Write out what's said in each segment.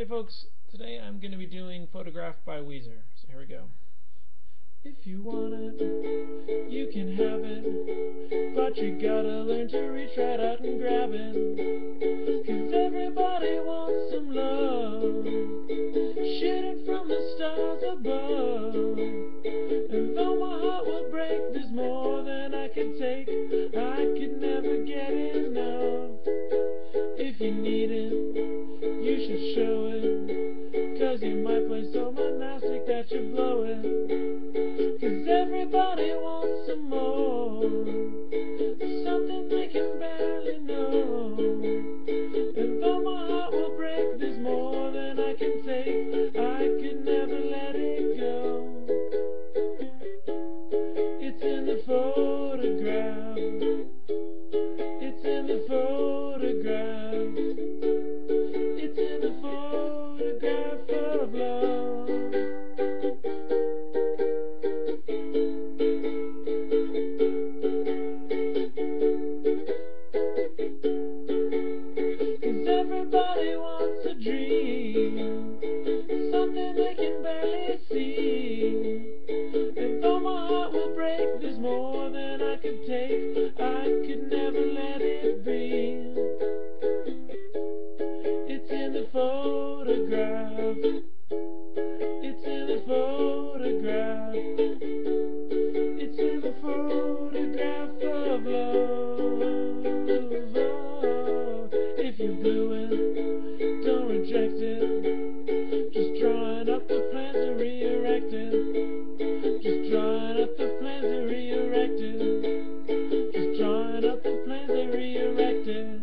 Hey folks, today I'm going to be doing Photograph by Weezer. So here we go. If you want it, you can have it, but you gotta learn to reach right out and grab it. Cause everybody wants some love, shooting from the stars above. And though my heart will break, there's more than I can take. I could never get enough. If you need it, you should show it. Cause you might play so monastic that you blow it. Cause everybody wants some more. Something they can barely know. And though my heart will break, there's more than I can take. I could never let it go. It's in the photograph. It's in the photograph. Of love. Cause everybody wants a dream, something they can barely see. And though my heart will break, there's more than I could take. I could never let it be. It's in the photograph. It's in the photograph of love. Oh, if you blew it, don't reject it. Just drawing up the plans to re-erect it. Just drawing up the plans to re-erect it. Just drawing up the plans to re-erect it.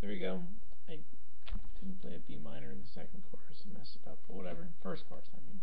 There we go. I didn't play a B minor in the second chorus and messed it up, but whatever. First chorus, I mean.